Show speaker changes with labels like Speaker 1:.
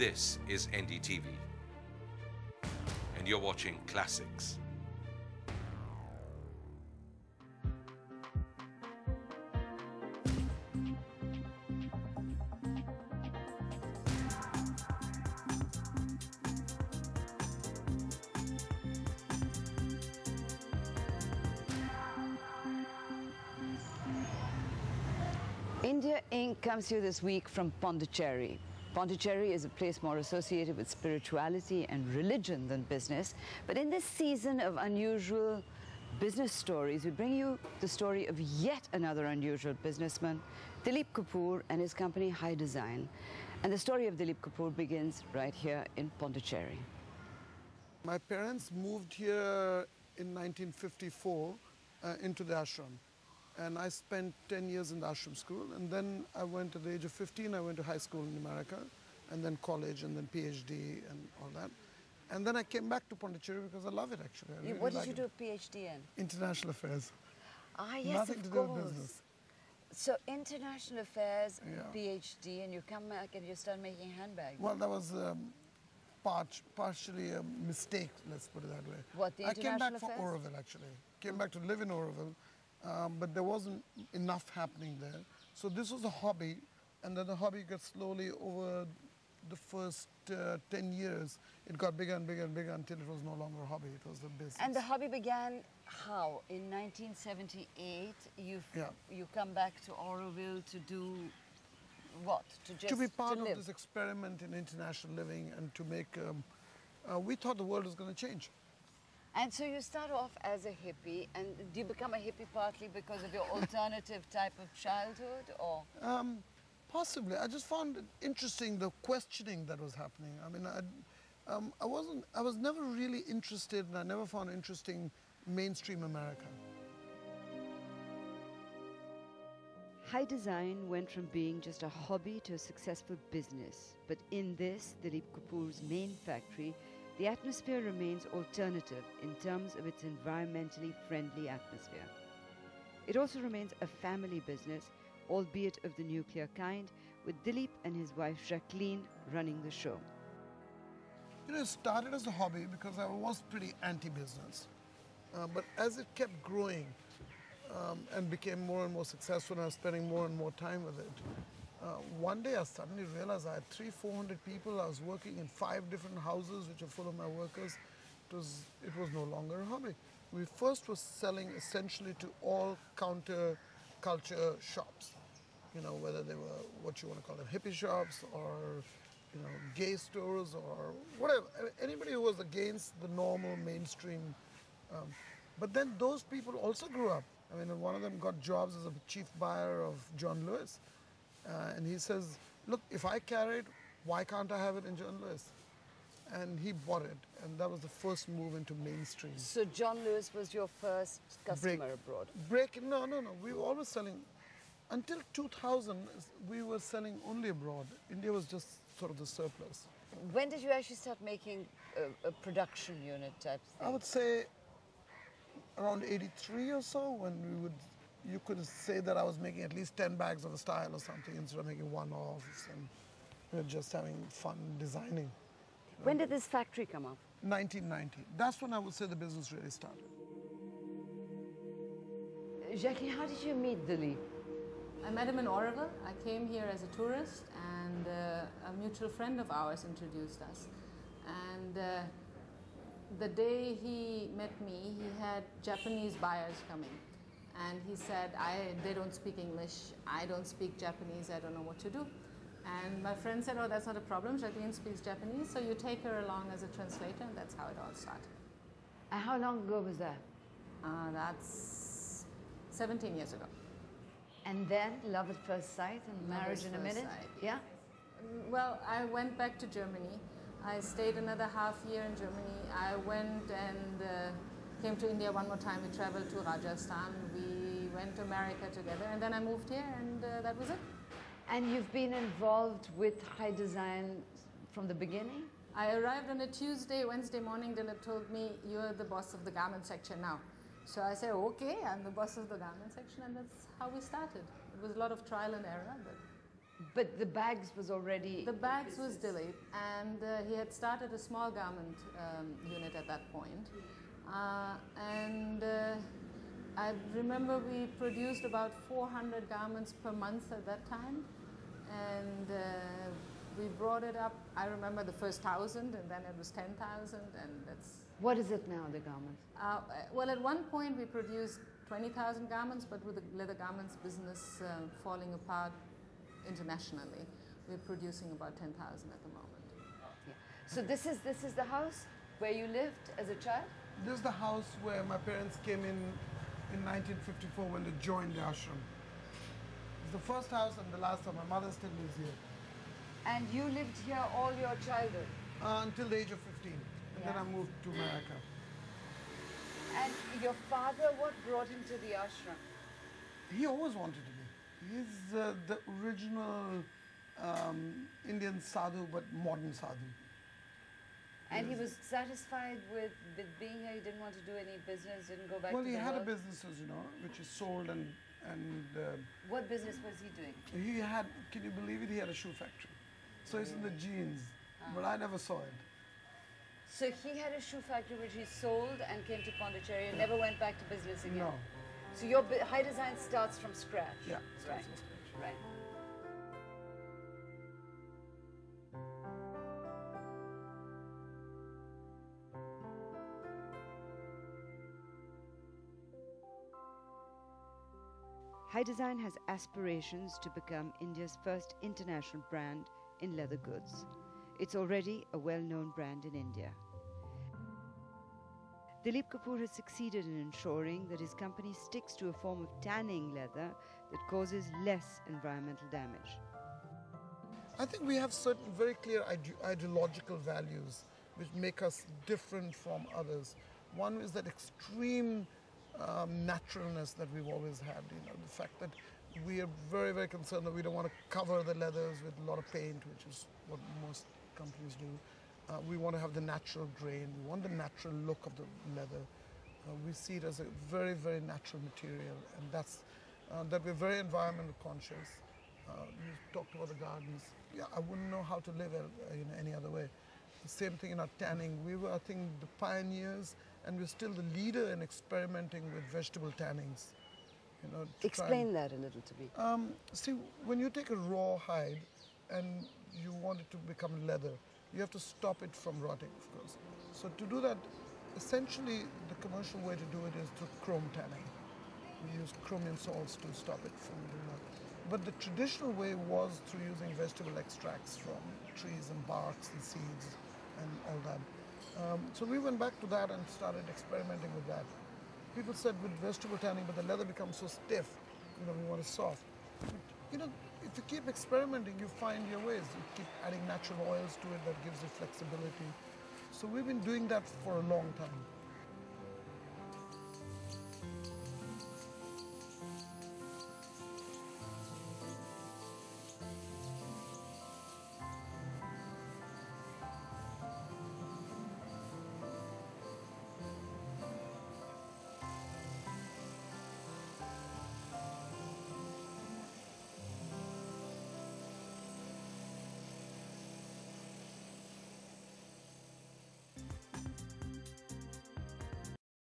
Speaker 1: This is NDTV. And you're watching Classics.
Speaker 2: India Inc. comes you this week from Pondicherry. Pondicherry is a place more associated with spirituality and religion than business. But in this season of unusual business stories, we bring you the story of yet another unusual businessman, Dilip Kapur and his company Hidesign. And the story of Dilip Kapur begins right here in Pondicherry.
Speaker 3: My parents moved here in 1954 uh, into the ashram. And I spent 10 years in the ashram school. And then I went at the age of 15, I went to high school in America, and then college, and then PhD, and all that. And then I came back to Pondicherry because I love it actually. Really
Speaker 2: what did you do a PhD in?
Speaker 3: International affairs.
Speaker 2: Ah, yes,
Speaker 3: Nothing
Speaker 2: of
Speaker 3: to
Speaker 2: course.
Speaker 3: do with business.
Speaker 2: So international affairs,
Speaker 3: Yeah.
Speaker 2: PhD, and you come back and you start making handbags.
Speaker 3: Well, that was um, part, partially a mistake, let's put it that way.
Speaker 2: What, the international
Speaker 3: I came back
Speaker 2: international
Speaker 3: for? Auroville, actually. Came back to live in Auroville, um, but there wasn't enough happening there. So this was a hobby, and then the hobby got slowly over the first uh, 10 years, it got bigger and bigger and bigger until it was no longer a hobby, it was a business.
Speaker 2: And the hobby began how? In 1978, you
Speaker 3: Yeah.
Speaker 2: you come back to Auroville to do what? To just
Speaker 3: to be part of
Speaker 2: live.
Speaker 3: this experiment in international living and to make, um, uh, we thought the world was going to change.
Speaker 2: And so you start off as a hippie, and do you become a hippie partly because of your alternative type of childhood, or?
Speaker 3: Um, possibly. I just found it interesting the questioning that was happening. I mean, I, um, I wasn't. I was never really interested, and I never found interesting mainstream America.
Speaker 2: Hidesign went from being just a hobby to a successful business. But in this, Dilip Kapur's main factory, the atmosphere remains alternative in terms of its environmentally friendly atmosphere. It also remains a family business, albeit of the nuclear kind, with Dilip and his wife Jacqueline running the show.
Speaker 3: You know, it started as a hobby because I was pretty anti-business, uh, but as it kept growing um, and became more and more successful, and I was spending more and more time with it. Uh, one day I suddenly realized I had three, four hundred people. I was working in five different houses, which are full of my workers. It was, it was no longer a hobby. We first was selling essentially to all counter culture shops. You know, whether they were what you want to call them, hippie shops or, you know, gay stores or whatever. Anybody who was against the normal mainstream. Um, but then those people also grew up. I mean, one of them got jobs as a chief buyer of John Lewis. Uh, and he says, look, if I carry it, why can't I have it in John Lewis? And he bought it, and that was the first move into mainstream.
Speaker 2: So John Lewis was your first customer
Speaker 3: Break-
Speaker 2: abroad.
Speaker 3: Break, no, no, no. We were always selling, until 2000, we were selling only abroad. India was just sort of the surplus.
Speaker 2: When did you actually start making a, a production unit type thing?
Speaker 3: I would say around 83 or so when we would, you could say that I was making at least 10 bags of a style or something instead of making one offs and we were just having fun designing.
Speaker 2: When did this factory come up?
Speaker 3: 1990. That's when I would say the business really started.
Speaker 2: Jackie, how did you meet Dilip?
Speaker 4: I met him in Auroville. I came here as a tourist, and uh, a mutual friend of ours introduced us. And uh, the day he met me, he had Japanese buyers coming. And he said, I, they don't speak English, I don't speak Japanese, I don't know what to do. And my friend said, Oh, that's not a problem. Jacqueline speaks Japanese, so you take her along as a translator, and that's how it all started.
Speaker 2: And how long ago was that?
Speaker 4: Uh, that's 17 years ago.
Speaker 2: And then love at first sight and marriage in a minute?
Speaker 4: sight.
Speaker 2: Yeah?
Speaker 4: Well, I went back to Germany. I stayed another half year in Germany. I went and uh, came to India one more time. We traveled to Rajasthan. We went to America together, and then I moved here, and uh, that was it.
Speaker 2: And you've been involved with Hidesign from the beginning?
Speaker 4: I arrived on a Tuesday. Wednesday morning, Dilip told me, You're the boss of the garment section now. So I said, Okay, I'm the boss of the garment section, and that's how we started. It was a lot of trial and error, but
Speaker 2: But the bags was already.
Speaker 4: The bags was Dilip, and uh, he had started a small garment um, unit at that point. Uh, and uh, I remember we produced about 400 garments per month at that time. And uh, we brought it up, I remember the first thousand, and then it was 10,000, and that's.
Speaker 2: What is it now, the garments?
Speaker 4: Uh, well, at one point we produced 20,000 garments, but with the leather garments business uh, falling apart internationally, we're producing about 10,000 at the moment.
Speaker 2: Yeah. So this is this is the house where you lived as a child.
Speaker 3: This is the house where my parents came in in 1954 when they joined the ashram. It's the first house and the last time. My mother still lives here
Speaker 2: And you lived here all your childhood.
Speaker 3: uh, until the age of 15. And then I moved to America.
Speaker 2: And your father, what brought him to the ashram?
Speaker 3: He always wanted to be. He's uh, the original um, Indian sadhu, but modern sadhu.
Speaker 2: And he was satisfied with, with being here. He didn't want to do any business. Didn't go back
Speaker 3: well, he had a business, as you know, which is sold and and uh,
Speaker 2: What business was he doing?
Speaker 3: he had. Can you believe it? He had a shoe factory. So it's in the genes, but I never saw it.
Speaker 2: So he had a shoe factory which he sold and came to Pondicherry and never went back to business again.
Speaker 3: No.
Speaker 2: So your Hidesign starts from scratch.
Speaker 3: Yeah,
Speaker 2: Right.
Speaker 3: from scratch.
Speaker 2: Right. Hidesign has aspirations to become India's first international brand in leather goods. It's already a well known brand in India. Dilip Kapur has succeeded in ensuring that his company sticks to a form of tanning leather that causes less environmental damage.
Speaker 3: I think we have certain very clear ide- ideological values which make us different from others. One is that extreme um, naturalness that we've always had. You know, the fact that we are very, very concerned that we don't want to cover the leathers with a lot of paint, which is what most companies do. Uh, we want to have the natural grain. We want the natural look of the leather. Uh, we see it as a very, very natural material, and that's uh, that we're very environmental conscious. Uh, you talked about the gardens. Yeah, I wouldn't know how to live uh, in any other way. The same thing in our tanning. We were, I think, the pioneers, and we're still the leader in experimenting with vegetable tannings. You know, try and-
Speaker 2: Explain that a little to me.
Speaker 3: um, see, when you take a raw hide and you want it to become leather, you have to stop it from rotting, of course. So to do that, essentially the commercial way to do it is through chrome tanning. We use chromium salts to stop it from doing that. But the traditional way was through using vegetable extracts from trees and barks and seeds and all that. Um, so we went back to that and started experimenting with that. People said with vegetable tanning, but the leather becomes so stiff, you know, we want it soft. But, you know, if you keep experimenting, you find your ways. You keep adding natural oils to it that gives you flexibility. So we've been doing that for a long time.